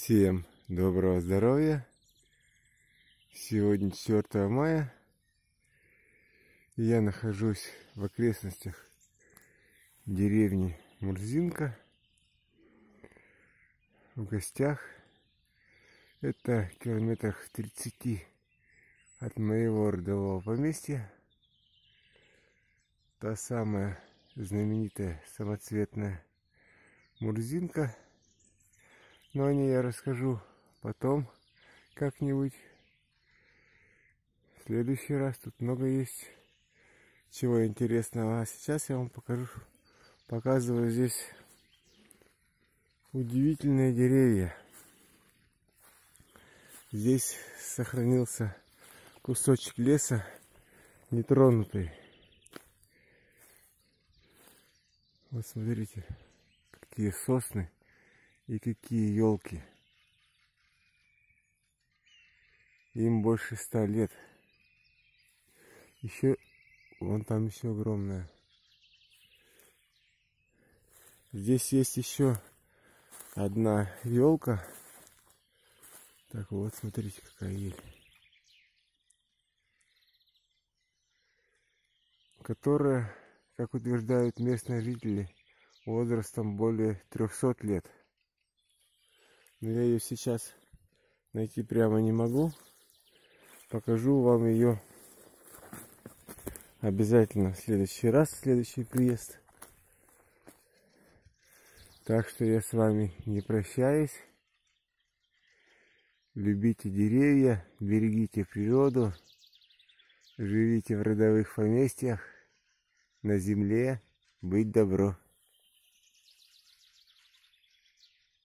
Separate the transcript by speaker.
Speaker 1: Всем доброго здоровья! Сегодня 4 мая. Я нахожусь в окрестностях деревни Мурзинка. В гостях. Это километрах 30 от моего родового поместья. Та самая знаменитая самоцветная Мурзинка – но о ней я расскажу потом как-нибудь. В следующий раз тут много есть чего интересного. А сейчас я вам покажу, показываю здесь удивительные деревья. Здесь сохранился кусочек леса нетронутый. Вот смотрите, какие сосны. И какие елки. Им больше ста лет. Еще, вон там еще огромная. Здесь есть еще одна елка. Так вот, смотрите, какая ель. Которая, как утверждают местные жители, возрастом более 300 лет. Но я ее сейчас найти прямо не могу. Покажу вам ее обязательно в следующий раз, в следующий приезд. Так что я с вами не прощаюсь. Любите деревья, берегите природу, живите в родовых поместьях, на земле, быть добро.